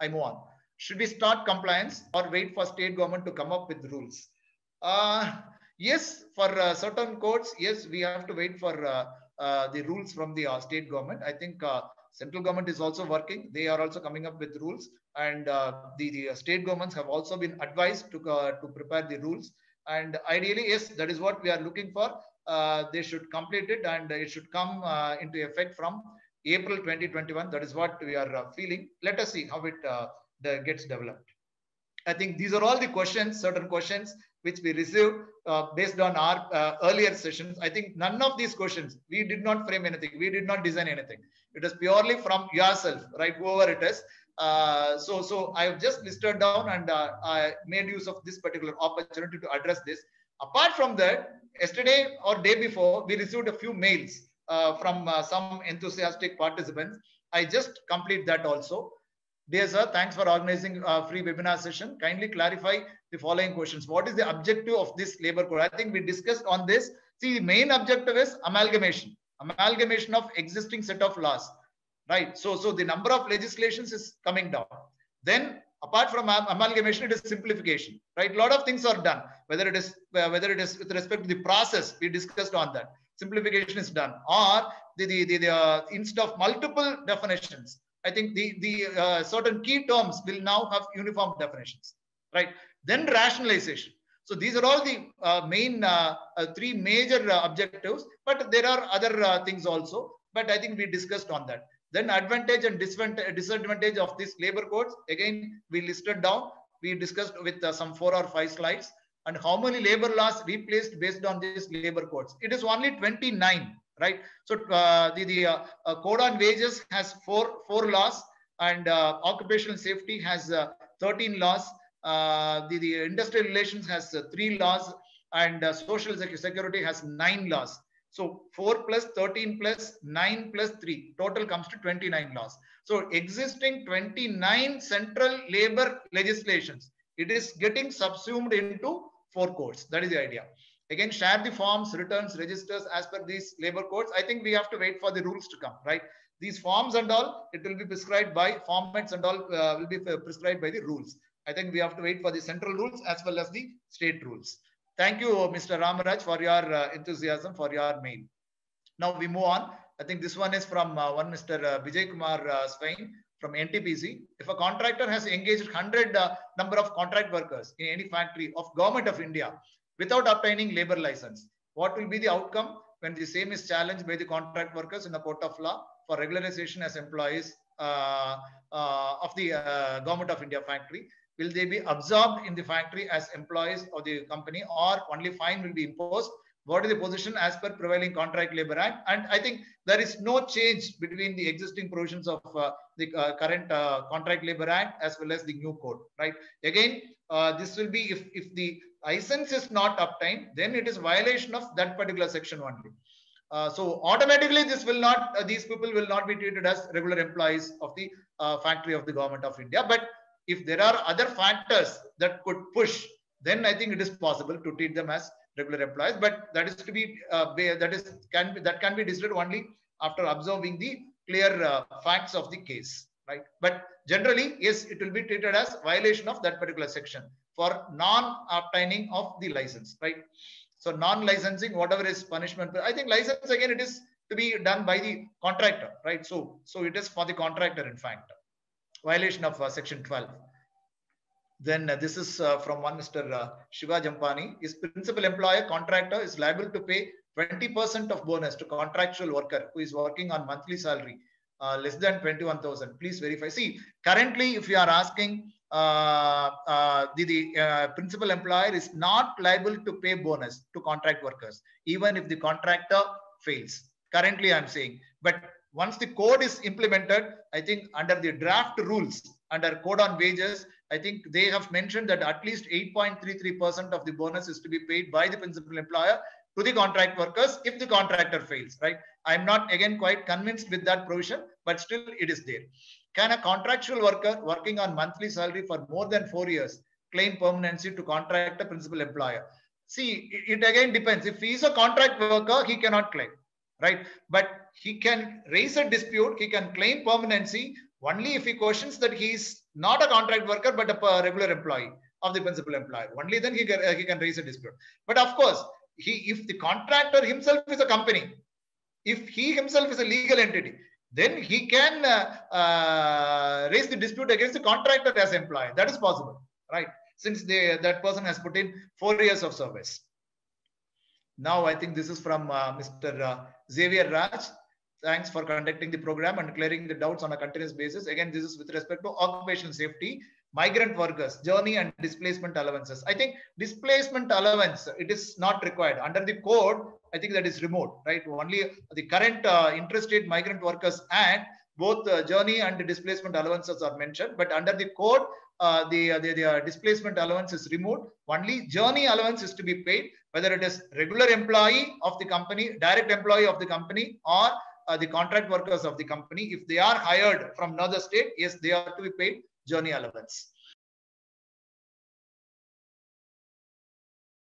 I move on. Should we start compliance or wait for state government to come up with rules? Uh, yes, for uh, certain codes, yes, we have to wait for uh, uh the rules from the uh, state government. I think uh, central government is also working. They are also coming up with rules, and the, the state governments have also been advised to to prepare the rules. And ideally, yes, that is what we are looking for. they should complete it, and it should come into effect from April 2021. That is what we are feeling. Let us see how it gets developed. I think these are all the questions, certain questions which we received uh, based on our uh, earlier sessions. I think none of these questions, we did not frame anything. We did not design anything. It is purely from yourself, right? Whoever it is. Uh, so, so I have just listed down and uh, I made use of this particular opportunity to address this. Apart from that, yesterday or day before, we received a few mails uh, from uh, some enthusiastic participants. I just complete that also. Dear sir, thanks for organizing a free webinar session. Kindly clarify the following questions. What is the objective of this labor code? I think we discussed on this. See, the main objective is amalgamation, amalgamation of existing set of laws, right? So, so the number of legislations is coming down. Then apart from amalgamation, it is simplification, right? A lot of things are done, whether it is, uh, whether it is with respect to the process, we discussed on that. Simplification is done or the, the, the, the uh, instead of multiple definitions, I think the, the uh, certain key terms will now have uniform definitions, right? Then rationalization. So these are all the uh, main uh, uh three major uh, objectives, but there are other things also. But I think we discussed on that. Then advantage and disadvantage of these labor codes. Again, we listed down. We discussed with some four or five slides. And how many labor laws replaced based on these labor codes? It is only 29 right? So uh, the, the uh, uh, code on wages has four, four laws and uh, occupational safety has uh, 13 laws. Uh, the, the industrial relations has three laws and social security has nine laws. So 4 plus 13 plus 9 plus 3 total comes to 29 laws. So existing 29 central labor legislations, it is getting subsumed into four codes. That is the idea. Again, share the forms, returns, registers as per these labor codes. I think we have to wait for the rules to come, right? These forms and all, it will be prescribed by formats and all uh, will be prescribed by the rules. I think we have to wait for the central rules as well as the state rules. Thank you, Mr. Ramaraj, for your uh, enthusiasm, for your mail. Now we move on. I think this one is from uh, one Mr. Uh, Vijay Kumar uh, Swain from NTPC. If a contractor has engaged 100 uh, number of contract workers in any factory of government of India, without obtaining labor license. What will be the outcome when the same is challenged by the contract workers in the court of law for regularization as employees uh, uh, of the uh, government of India factory? Will they be absorbed in the factory as employees of the company or only fine will be imposed? What is the position as per prevailing contract labor act? And I think there is no change between the existing provisions of uh, the uh, current uh, contract labor act as well as the new code, right? Again, this will be if, if the license is not obtained, then it is violation of that particular section only. Uh, so automatically this will not, uh, these people will not be treated as regular employees of the uh, factory of the government of India. But if there are other factors that could push, then I think it is possible to treat them as regular employees. But that is to be, uh, that is, can be, that can be decided only after observing the clear uh, facts of the case, right? But generally, yes, it will be treated as violation of that particular section for non-obtaining of the license, right? So non-licensing, whatever is punishment, I think license again, it is to be done by the contractor, right? So, so it is for the contractor, in fact, violation of uh, section 12. Then uh, this is uh, from one Mr. Uh, Shiva Jampani. His principal employer contractor is liable to pay 20% of bonus to contractual worker who is working on monthly salary uh, less than 21,000. Please verify. See, currently, if you are asking uh, the, the principal employer is not liable to pay bonus to contract workers, even if the contractor fails. Currently, I'm saying, but once the code is implemented, I think under the draft rules, under code on wages, I think they have mentioned that at least 8.33% of the bonus is to be paid by the principal employer to the contract workers if the contractor fails, right? I'm not again quite convinced with that provision, but still it is there. Can a contractual worker working on monthly salary for more than four years claim permanency to contract a principal employer? See, it, it again depends. If he is a contract worker, he cannot claim, right? But he can raise a dispute, he can claim permanency Only if he questions that he is not a contract worker but a regular employee of the principal employer. Only then he can, uh, he can raise a dispute. But of course, he if the contractor himself is a company, if he himself is a legal entity, then he can uh, uh, raise the dispute against the contractor as employer. That is possible, right? Since they, that person has put in four years of service. Now, I think this is from uh, Mr. Uh, Xavier Raj. Thanks for conducting the program and clearing the doubts on a continuous basis. Again, this is with respect to occupational safety, migrant workers, journey and displacement allowances. I think displacement allowance, it is not required. Under the code, I think that is removed, right? Only the current uh, migrant workers act, both uh, journey and displacement allowances are mentioned, but under the code, uh, the, the, the displacement allowance is removed. Only journey allowance is to be paid, whether it is regular employee of the company, direct employee of the company, or uh, the contract workers of the company. If they are hired from another state, yes, they are to be paid journey allowance.